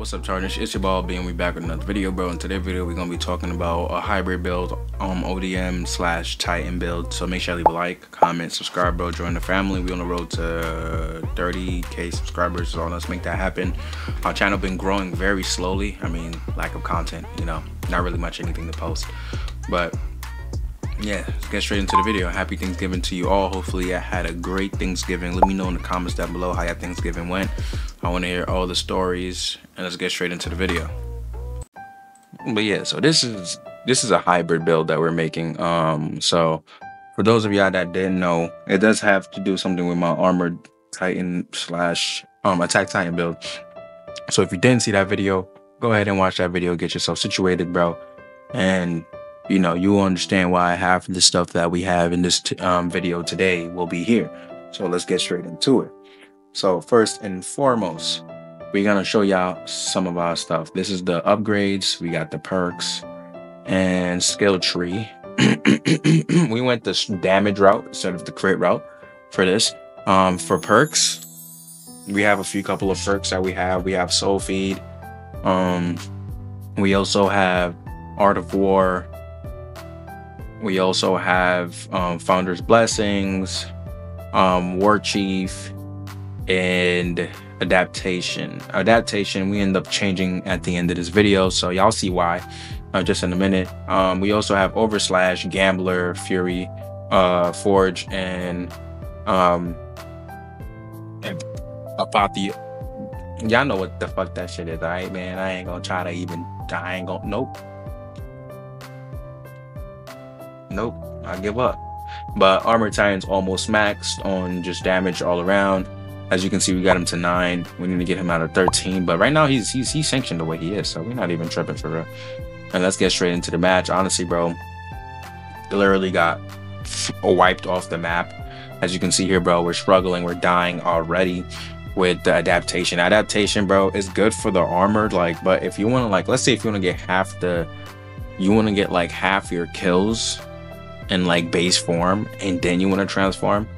what's up Chargers? It's your ball being we back with another video bro. In today's video we're gonna be talking about a hybrid build um ODM slash Titan build. So make sure you leave a like, comment, subscribe bro, join the family. We on the road to 30k subscribers, so let's make that happen. Our channel been growing very slowly. I mean lack of content, you know, not really much anything to post. But yeah, let's get straight into the video. Happy Thanksgiving to you all. Hopefully, I had a great Thanksgiving. Let me know in the comments down below how your Thanksgiving went. I want to hear all the stories, and let's get straight into the video. But yeah, so this is this is a hybrid build that we're making. Um, so for those of y'all that didn't know, it does have to do something with my armored Titan slash um attack Titan build. So if you didn't see that video, go ahead and watch that video. Get yourself situated, bro, and you know, you will understand why half of the stuff that we have in this um, video today will be here. So let's get straight into it. So first and foremost, we're gonna show y'all some of our stuff. This is the upgrades. We got the perks and skill tree. we went the damage route instead of the crit route for this. Um, for perks, we have a few couple of perks that we have. We have soul feed. Um, we also have art of war we also have um, Founder's Blessings, um, War Chief, and Adaptation. Adaptation, we end up changing at the end of this video, so y'all see why uh, just in a minute. Um, we also have Overslash, Gambler, Fury, uh, Forge, and um, and y'all know what the fuck that shit is, alright, man. I ain't gonna try to even. I ain't gonna. Nope. Nope, I give up. But Armor Titan's almost maxed on just damage all around. As you can see, we got him to nine. We need to get him out of 13. But right now, he's he's he's sanctioned the way he is, so we're not even tripping for real. And let's get straight into the match. Honestly, bro, literally got wiped off the map. As you can see here, bro, we're struggling. We're dying already with the adaptation. Adaptation, bro, is good for the armored. Like, but if you want to, like, let's say if you want to get half the, you want to get like half your kills in like base form and then you want to transform,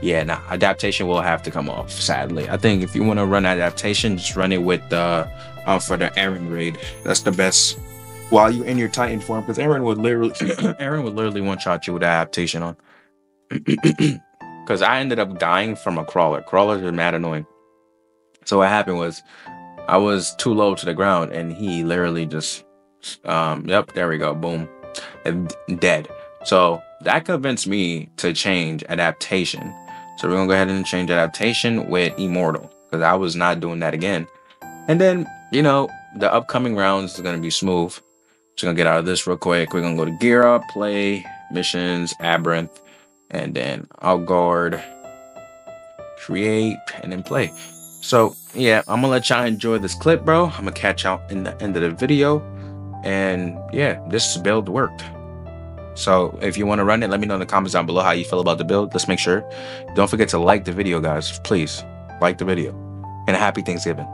yeah, nah, adaptation will have to come off, sadly. I think if you want to run adaptation, just run it with the uh, for the Eren raid. That's the best while you're in your Titan form, because Eren would literally Eren would literally one shot you with adaptation on. Because I ended up dying from a crawler. Crawlers are mad annoying. So what happened was I was too low to the ground and he literally just um yep, there we go, boom. And dead. So that convinced me to change adaptation. So we're gonna go ahead and change adaptation with immortal because I was not doing that again. And then, you know, the upcoming rounds is gonna be smooth. Just gonna get out of this real quick. We're gonna go to gear up, play, missions, Aberrant, and then I'll guard, create, and then play. So yeah, I'm gonna let y'all enjoy this clip, bro. I'm gonna catch y'all in the end of the video. And yeah, this build worked. So if you want to run it, let me know in the comments down below how you feel about the build. Let's make sure. Don't forget to like the video, guys. Please like the video. And happy Thanksgiving.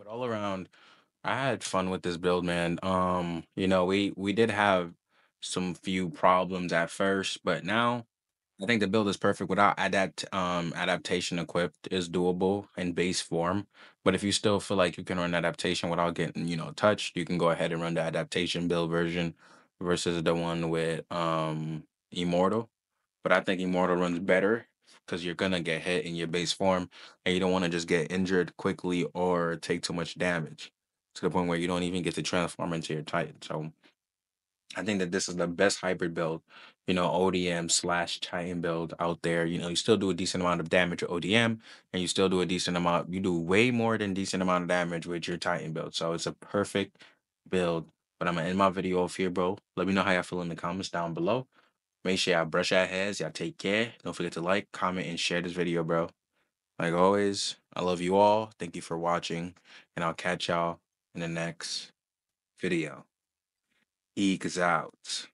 But all around, I had fun with this build, man. Um, you know, we we did have some few problems at first, but now I think the build is perfect without adapt um adaptation equipped is doable in base form. But if you still feel like you can run adaptation without getting, you know, touched, you can go ahead and run the adaptation build version versus the one with um Immortal. But I think Immortal runs better because you're gonna get hit in your base form and you don't want to just get injured quickly or take too much damage to the point where you don't even get to transform into your Titan. So I think that this is the best hybrid build, you know, ODM slash Titan build out there. You know, you still do a decent amount of damage with ODM, and you still do a decent amount. You do way more than decent amount of damage with your Titan build. So it's a perfect build. But I'm gonna end my video off here, bro. Let me know how y'all feel in the comments down below. Make sure y'all brush your heads. Y'all take care. Don't forget to like, comment, and share this video, bro. Like always, I love you all. Thank you for watching, and I'll catch y'all in the next video. Eeks out.